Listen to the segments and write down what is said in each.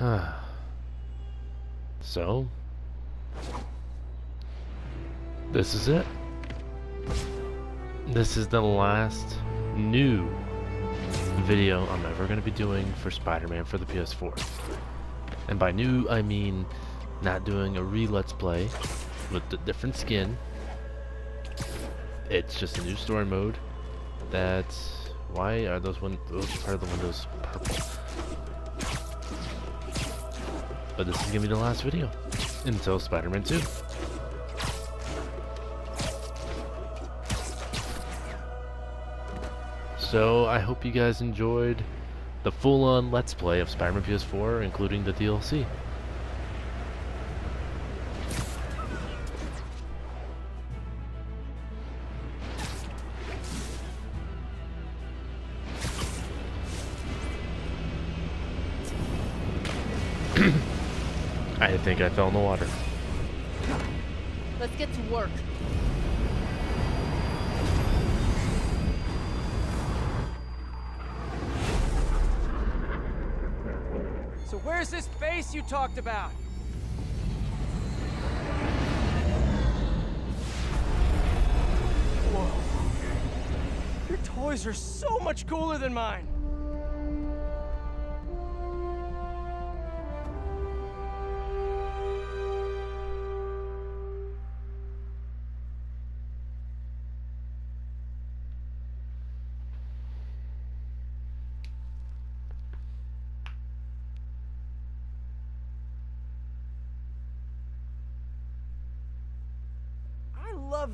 so, this is it. This is the last new video I'm ever going to be doing for Spider-Man for the PS4. And by new, I mean not doing a re-let's play with the different skin. It's just a new story mode. That's why are those one those part of the windows purple? But this is gonna be the last video until Spider-Man 2. So I hope you guys enjoyed the full-on Let's Play of Spider-Man PS4, including the DLC. Think I fell in the water. Let's get to work. So where's this base you talked about? Whoa. Your toys are so much cooler than mine.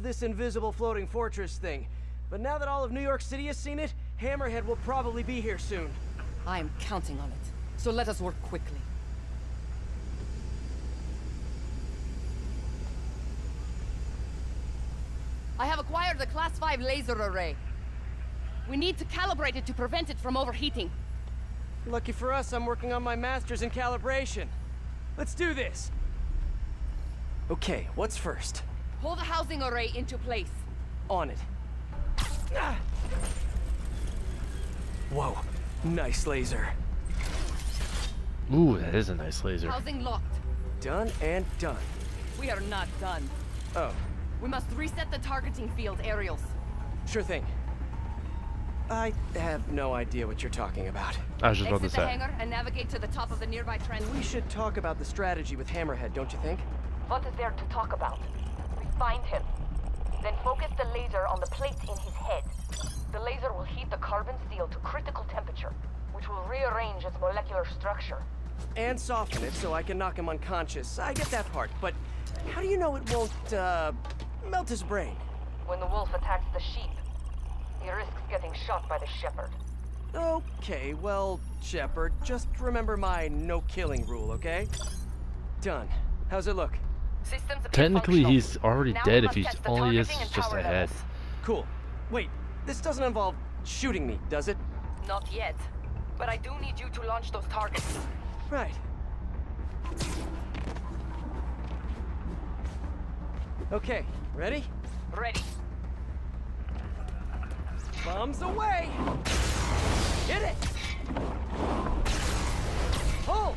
This invisible floating fortress thing. But now that all of New York City has seen it, Hammerhead will probably be here soon. I am counting on it. So let us work quickly. I have acquired the Class 5 laser array. We need to calibrate it to prevent it from overheating. Lucky for us, I'm working on my master's in calibration. Let's do this. Okay, what's first? Pull the housing array into place. On it. Whoa, nice laser. Ooh, that is a nice laser. Housing locked. Done and done. We are not done. Oh, We must reset the targeting field aerials. sure thing. I have no idea what you're talking about. I was just about to Exit the hangar and navigate to the top of the nearby trench. We should talk about the strategy with Hammerhead, don't you think? What is there to talk about? Find him. Then focus the laser on the plate in his head. The laser will heat the carbon steel to critical temperature, which will rearrange its molecular structure. And soften it so I can knock him unconscious. I get that part, but how do you know it won't, uh, melt his brain? When the wolf attacks the sheep, he risks getting shot by the shepherd. Okay, well, Shepard, just remember my no killing rule, okay? Done. How's it look? Systems appear Technically, he's already Now dead if he's must test the all he is just power a head. levels. Cool. Wait, this doesn't involve shooting me, does it? Not yet. But I do need you to launch those targets. Right. Okay, ready? Ready. Bombs away! Hit it! Pull!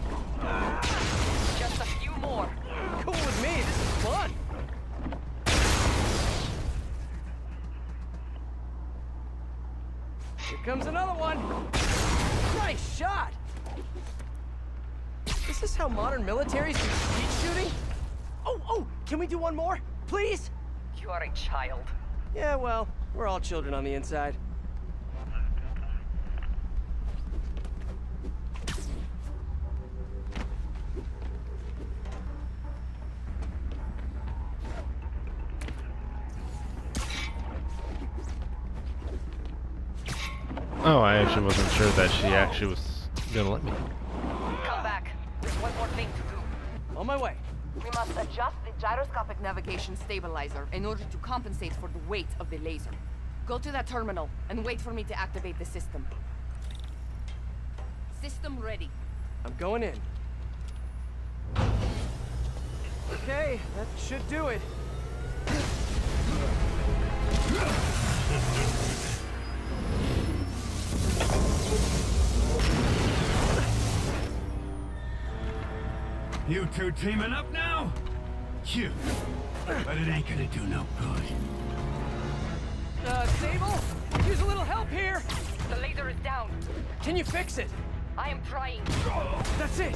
Fun! Here comes another one! Nice shot! Is this how modern militaries do skeet shooting? Oh, oh, can we do one more? Please? You are a child. Yeah, well, we're all children on the inside. I actually wasn't sure that she actually was gonna let me. Come back. There's one more thing to do. On my way. We must adjust the Gyroscopic navigation stabilizer in order to compensate for the weight of the laser. Go to that terminal and wait for me to activate the system. System ready. I'm going in. Okay, that should do it. You two teaming up now? Cute. But it ain't gonna do no good. Uh, Sable? Use a little help here! The laser is down. Can you fix it? I am trying. That's it!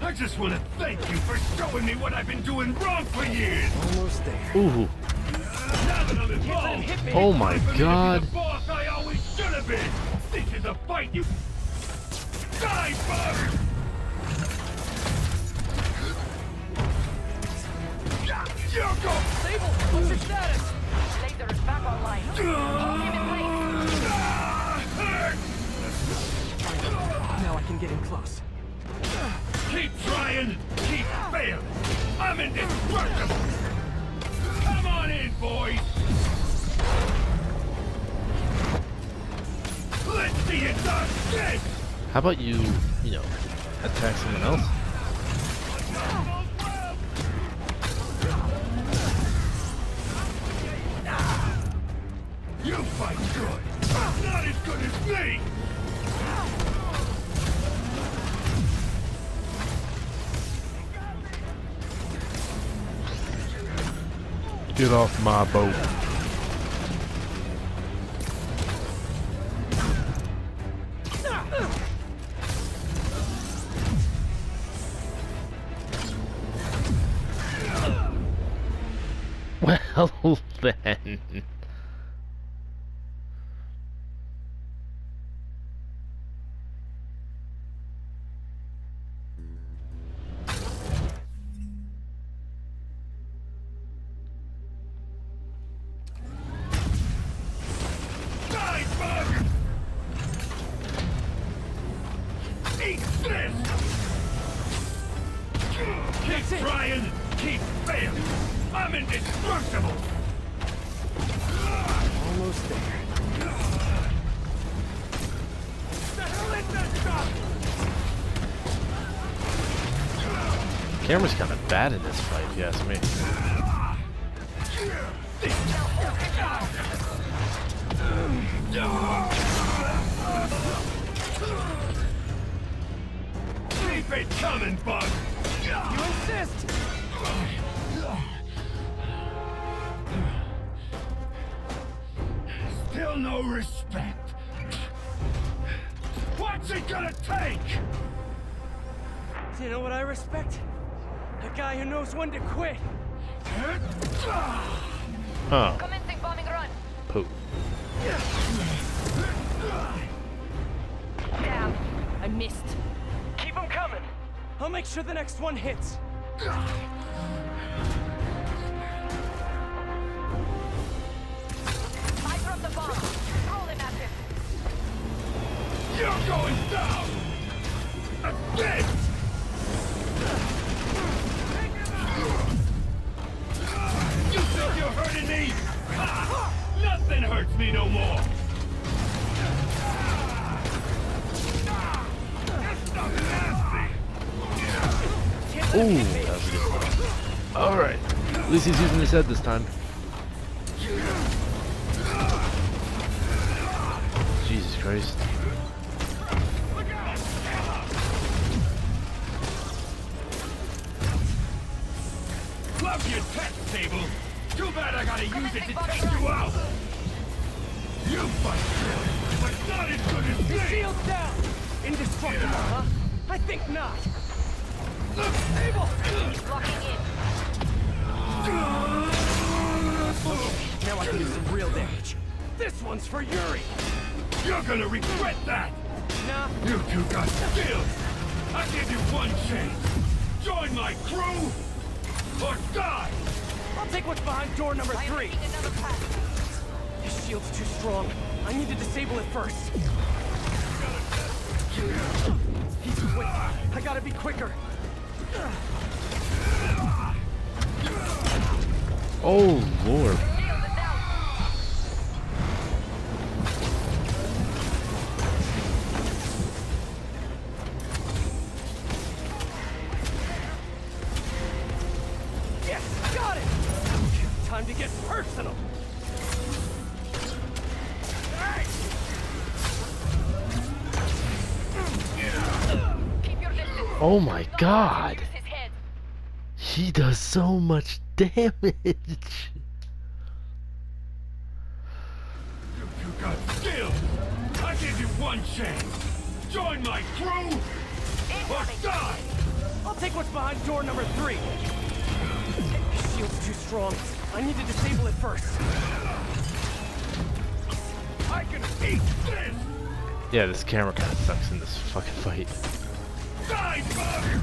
I just want to thank you for showing me what I've been doing wrong for years. Almost there. Ooh. Oh my I'm gonna be god. the boss I always should have been. This is a fight you die for. You. Sable, what's your status? Laser is back online. Hold him in place. Hurt. Now I can get in close. Keep trying, keep failing. I'm indestructible. Come on in, boys. How about you, you know, attack someone else? You fight good. Not as good as me. Get off my boat. Camera's kind of bad in this fight, if you ask me. Keep it coming, bug. You insist! Still no respect. What's it gonna take? Do you know what I respect? A guy who knows when to quit. Oh, Commencing bombing run. poop. Damn, I missed. Keep them coming. I'll make sure the next one hits. I dropped the bomb. Throw them at him. You're going down! Again! Ooh, that was a good one. Alright. At least he's using his head this time. Jesus Christ. Love your tech table! Too bad I gotta use it to take you out! You fight good, but not as good as His me! shield's down! Indestructible, huh? I think not. Sable! Locking in. Now I can do some real damage. This one's for Yuri. You're gonna regret that! Nah, You two got skills! I give you one chance! Join my crew, or die! I'll take what's behind door number I three. making another pass. His shield's too strong. I need to disable it first. He's quick. I gotta be quicker. Oh, get personal. Oh my god! Use his head. He does so much damage! You two got skill. I give you one chance. Join my crew or die. I'll take what's behind door number three. The shield's too strong. I need to disable it first. I can eat this. Yeah, this camera kind of sucks in this fucking fight. Die, bug.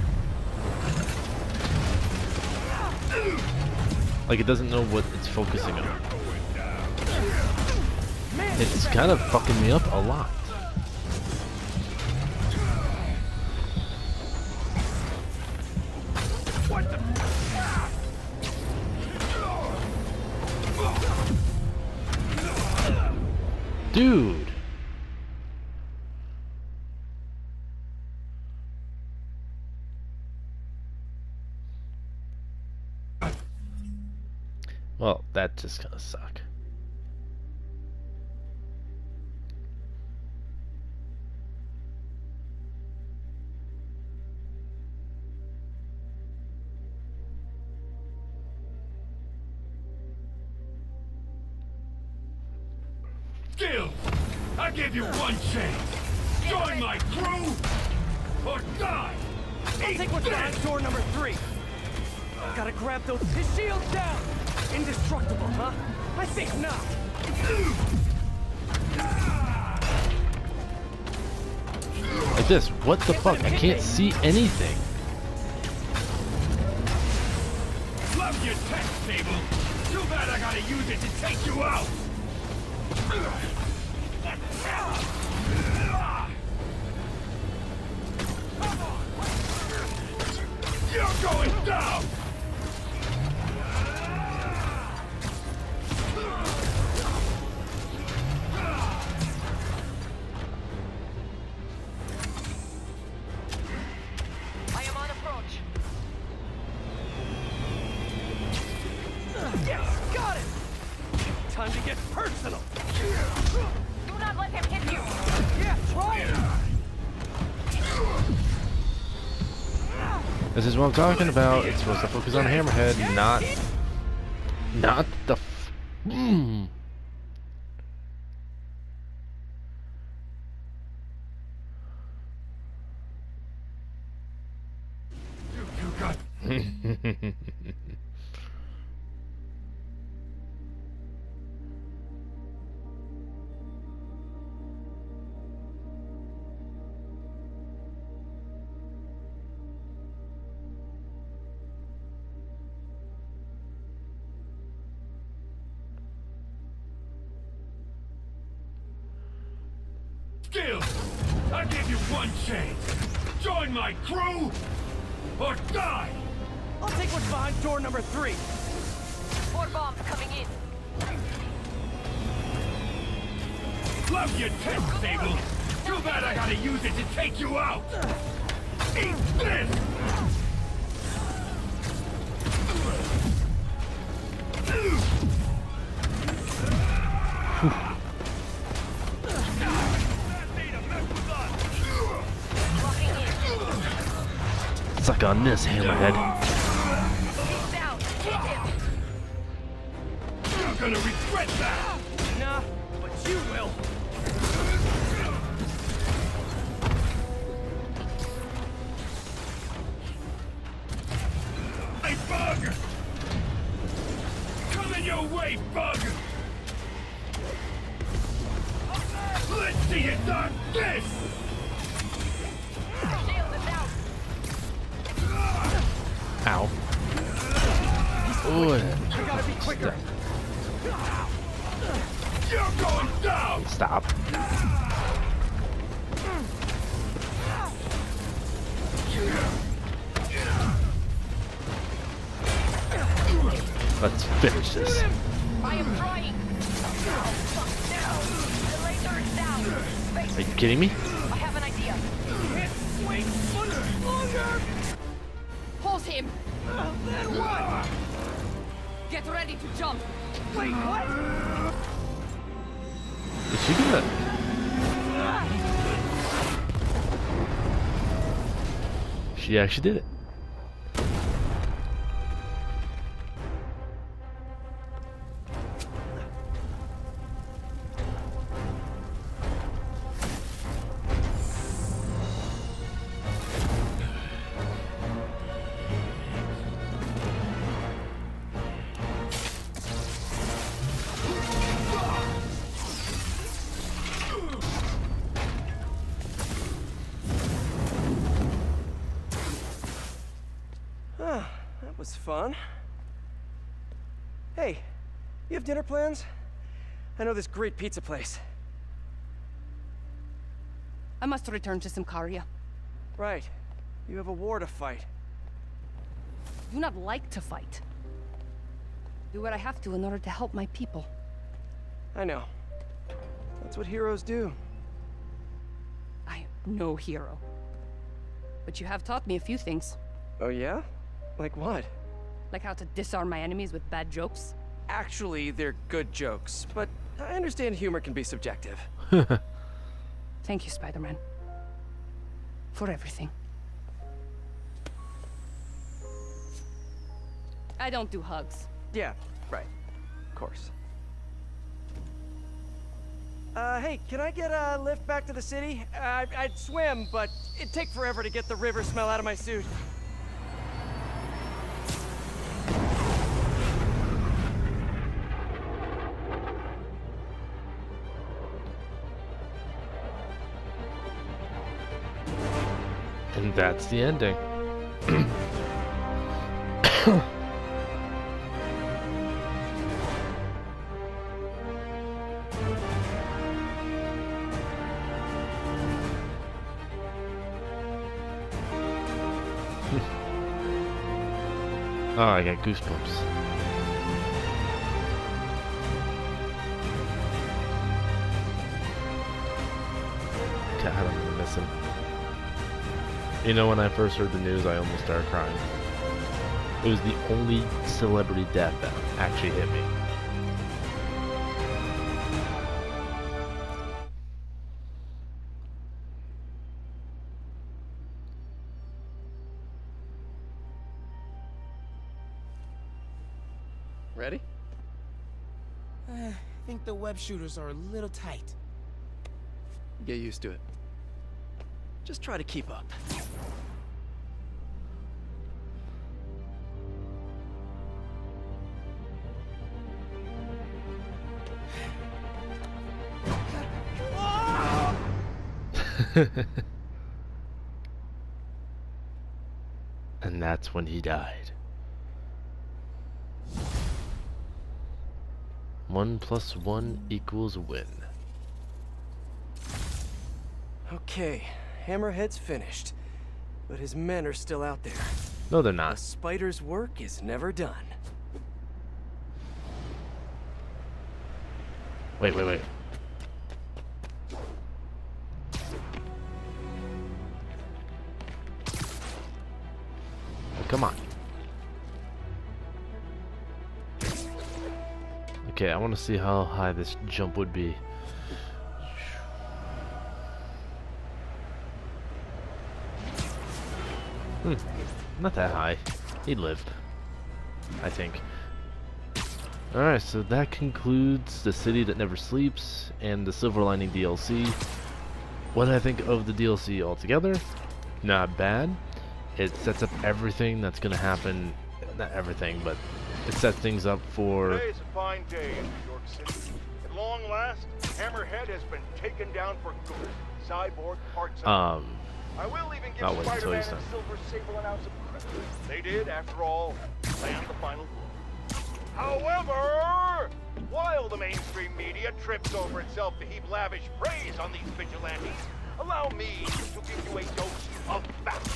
Like, it doesn't know what it's focusing on. It's kind of fucking me up a lot. Dude! Well, that just kind of suck. Like this, what the fuck? I can't see anything. Love your tech table. Too bad I gotta use it to take you out. You're going down. Yes, got it. Time to get personal. Do not let him hit you. Yeah, try. This is what I'm talking about. It's supposed to focus on Hammerhead, not... Not the... F mm. You two got skill. I give you one chance. Join my crew or die. I'll take what's behind door number three. More bombs coming in. Love your tech table. Too bad I gotta use it to take you out. Eat this. Suck on this, Hammerhead. You're regret that. Nah, but you will. Hey, bug. Coming your way, bug. Let's see you done this. Shield is out. Ow. Ooh. I gotta be quicker. You're going down. Stop. Let's finish this. I am trying. Are you kidding me? I have an idea. Can't much longer. Pulse him! Then what? Get ready to jump! Wait, what? Is she gonna... She actually did it. Dinner plans? I know this great pizza place. I must return to Symkaria. Right. You have a war to fight. do not like to fight. Do what I have to in order to help my people. I know. That's what heroes do. I am no hero. But you have taught me a few things, Oh yeah? Like what? like how to disarm my enemies with bad jokes. Actually, they're good jokes, but I understand humor can be subjective. Thank you, Spider-Man. For everything. I don't do hugs. Yeah, right. Of course. Uh, hey, can I get a lift back to the city? Uh, I'd swim, but it'd take forever to get the river smell out of my suit. That's the ending. oh, I got goosebumps. God, I'm gonna miss him. You know, when I first heard the news, I almost started crying. It was the only celebrity death that actually hit me. Ready? I think the web shooters are a little tight. Get used to it. Just try to keep up. and that's when he died. One plus one equals win. Okay, Hammerhead's finished. But his men are still out there. No, they're A not. spider's work is never done. Wait, wait, wait. Come on. Okay, I want to see how high this jump would be. Hmm, not that high. He'd live. I think. Alright, so that concludes The City That Never Sleeps and the Silver Lining DLC. What I think of the DLC altogether? Not bad. It sets up everything that's going to happen. Not everything, but it sets things up for. Today's a fine day in New York City. At long last, Hammerhead has been taken down for good. Cyborg parts Um, I will even give I'll wait until he's done. Silver Sable an ounce of credit. They did, after all, land the final blow. However, while the mainstream media trips over itself to heap lavish praise on these vigilantes, allow me to give you a dose of fact.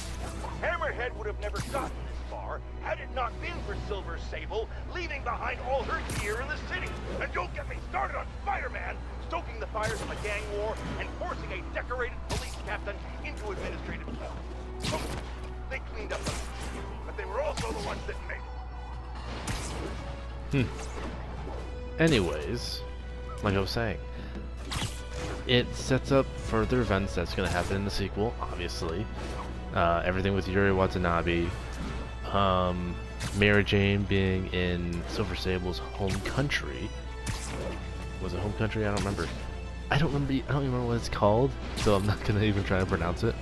Hammerhead would have never gotten this far had it not been for Silver Sable leaving behind all her gear in the city. And don't get me started on Spider-Man stoking the fires of a gang war and forcing a decorated police captain into administrative hell. Oh, they cleaned up the but they were also the ones that made it. Hmm. anyways, like I was saying, it sets up further events that's going to happen in the sequel, obviously. Uh, everything with Yuri Watanabe. Um, Mary Jane being in Silver Sable's home country. Was it home country? I don't remember. I don't remember. I don't remember what it's called, so I'm not gonna even try to pronounce it.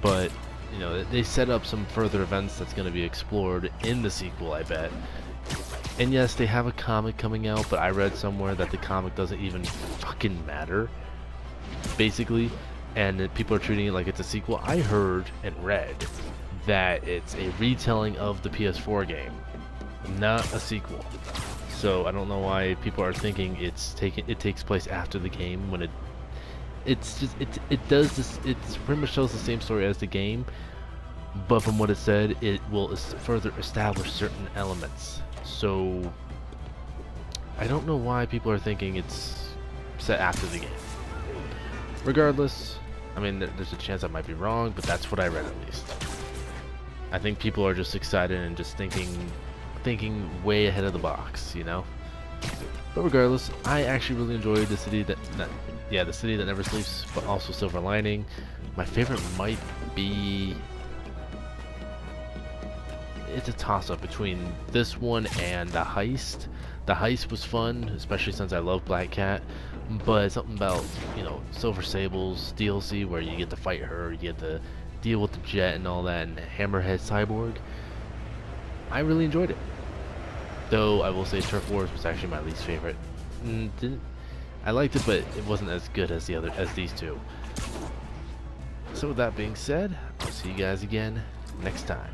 But you know, they set up some further events that's gonna be explored in the sequel. I bet. And yes, they have a comic coming out, but I read somewhere that the comic doesn't even fucking matter. Basically, and people are treating it like it's a sequel. I heard and read that it's a retelling of the PS4 game, not a sequel. So I don't know why people are thinking it's taken. It takes place after the game when it. It's just it it does this. It pretty much tells the same story as the game, but from what it said, it will further establish certain elements. So I don't know why people are thinking it's set after the game. Regardless, I mean, there's a chance I might be wrong, but that's what I read at least. I think people are just excited and just thinking, thinking way ahead of the box, you know. But regardless, I actually really enjoyed the city that, that yeah, the city that never sleeps, but also Silver Lining. My favorite might be. It's a toss-up between this one and the heist. The heist was fun, especially since I love Black Cat. But something about you know Silver Sable's DLC where you get to fight her, you get to deal with the jet and all that, and Hammerhead Cyborg. I really enjoyed it. Though I will say Turf Wars was actually my least favorite. Mm, didn't I liked it, but it wasn't as good as the other as these two. So with that being said, I'll see you guys again next time.